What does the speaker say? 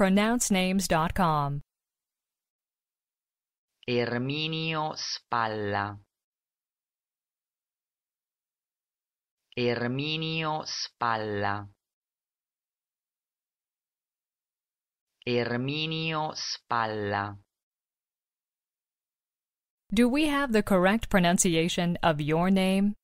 pronouncenames.com. Erminio Spalla. Erminio Spalla. Erminio Spalla. Do we have the correct pronunciation of your name?